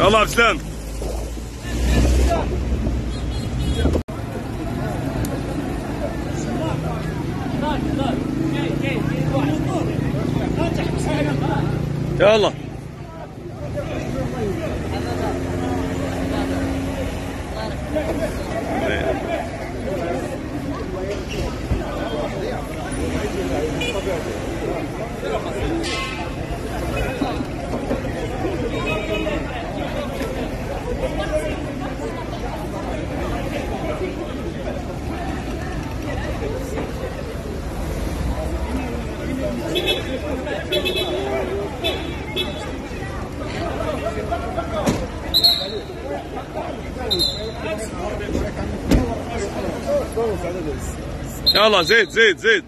يلا عبد السلام يلا. يلا زيد زيد زيد.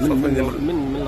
من من من من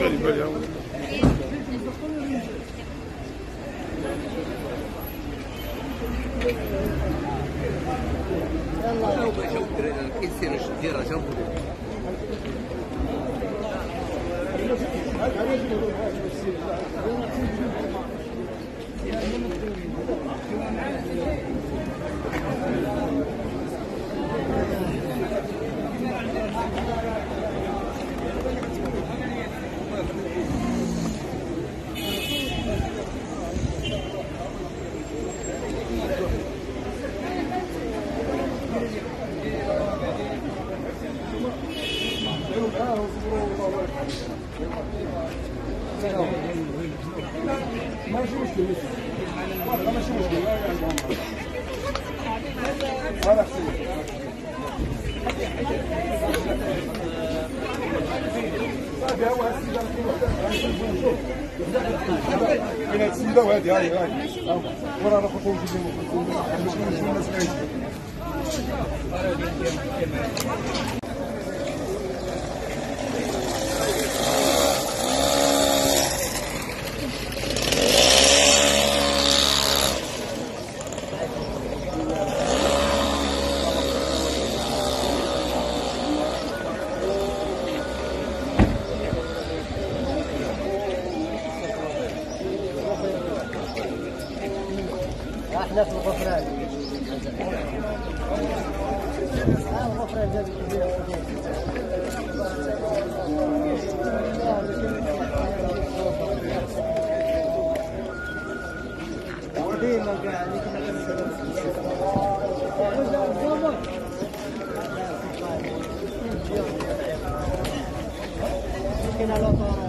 لابي اه عندي مره صيفط حال بالي بالي هو. كاين هاد السيده وهادي هاي هاي ورا راه خطوه في الناس في الغفران. الغفران ديما على طارات